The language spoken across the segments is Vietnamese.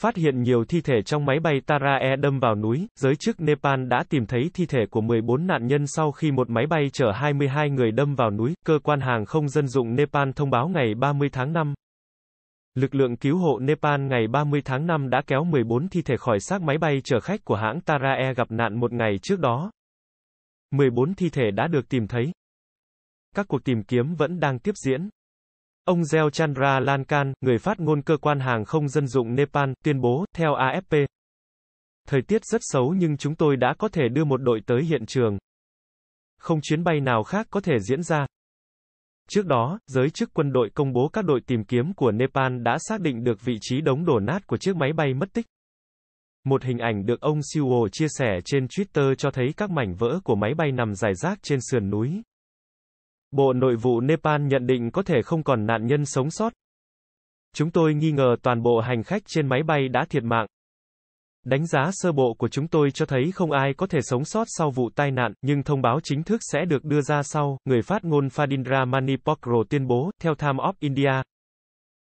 Phát hiện nhiều thi thể trong máy bay Tara e đâm vào núi, giới chức Nepal đã tìm thấy thi thể của 14 nạn nhân sau khi một máy bay chở 22 người đâm vào núi, cơ quan hàng không dân dụng Nepal thông báo ngày 30 tháng 5. Lực lượng cứu hộ Nepal ngày 30 tháng 5 đã kéo 14 thi thể khỏi xác máy bay chở khách của hãng Tara e gặp nạn một ngày trước đó. 14 thi thể đã được tìm thấy. Các cuộc tìm kiếm vẫn đang tiếp diễn. Ông Gieo Chandra Lankan, người phát ngôn cơ quan hàng không dân dụng Nepal, tuyên bố, theo AFP. Thời tiết rất xấu nhưng chúng tôi đã có thể đưa một đội tới hiện trường. Không chuyến bay nào khác có thể diễn ra. Trước đó, giới chức quân đội công bố các đội tìm kiếm của Nepal đã xác định được vị trí đống đổ nát của chiếc máy bay mất tích. Một hình ảnh được ông Sewell chia sẻ trên Twitter cho thấy các mảnh vỡ của máy bay nằm rải rác trên sườn núi. Bộ Nội vụ Nepal nhận định có thể không còn nạn nhân sống sót. Chúng tôi nghi ngờ toàn bộ hành khách trên máy bay đã thiệt mạng. Đánh giá sơ bộ của chúng tôi cho thấy không ai có thể sống sót sau vụ tai nạn, nhưng thông báo chính thức sẽ được đưa ra sau, người phát ngôn Fadindra Manipokro tuyên bố, theo Time of India.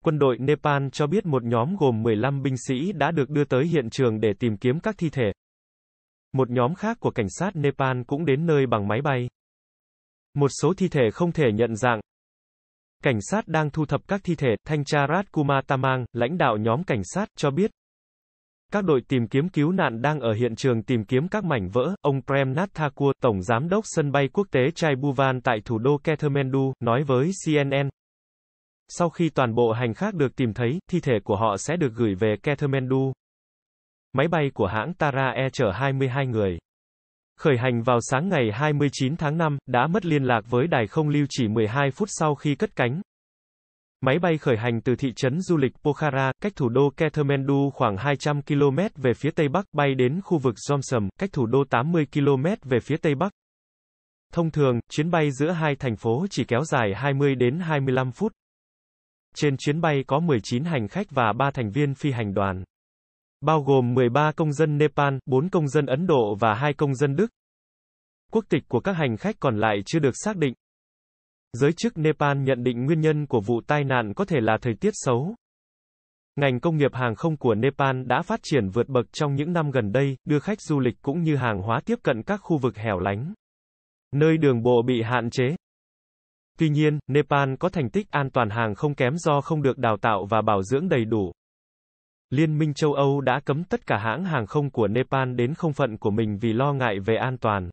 Quân đội Nepal cho biết một nhóm gồm 15 binh sĩ đã được đưa tới hiện trường để tìm kiếm các thi thể. Một nhóm khác của cảnh sát Nepal cũng đến nơi bằng máy bay. Một số thi thể không thể nhận dạng. Cảnh sát đang thu thập các thi thể, thanh tra Rajkumar Tamang, lãnh đạo nhóm cảnh sát, cho biết. Các đội tìm kiếm cứu nạn đang ở hiện trường tìm kiếm các mảnh vỡ, ông Prem Nath Thakur, Tổng Giám đốc sân bay quốc tế Chai Buvan tại thủ đô Kathmandu, nói với CNN. Sau khi toàn bộ hành khách được tìm thấy, thi thể của họ sẽ được gửi về Kathmandu. Máy bay của hãng Tara Air chở 22 người. Khởi hành vào sáng ngày 29 tháng 5, đã mất liên lạc với đài không lưu chỉ 12 phút sau khi cất cánh. Máy bay khởi hành từ thị trấn du lịch Pokhara, cách thủ đô Kathmandu khoảng 200 km về phía tây bắc, bay đến khu vực Jomsom, cách thủ đô 80 km về phía tây bắc. Thông thường, chuyến bay giữa hai thành phố chỉ kéo dài 20 đến 25 phút. Trên chuyến bay có 19 hành khách và 3 thành viên phi hành đoàn bao gồm 13 công dân Nepal, 4 công dân Ấn Độ và 2 công dân Đức. Quốc tịch của các hành khách còn lại chưa được xác định. Giới chức Nepal nhận định nguyên nhân của vụ tai nạn có thể là thời tiết xấu. Ngành công nghiệp hàng không của Nepal đã phát triển vượt bậc trong những năm gần đây, đưa khách du lịch cũng như hàng hóa tiếp cận các khu vực hẻo lánh, nơi đường bộ bị hạn chế. Tuy nhiên, Nepal có thành tích an toàn hàng không kém do không được đào tạo và bảo dưỡng đầy đủ. Liên minh châu Âu đã cấm tất cả hãng hàng không của Nepal đến không phận của mình vì lo ngại về an toàn.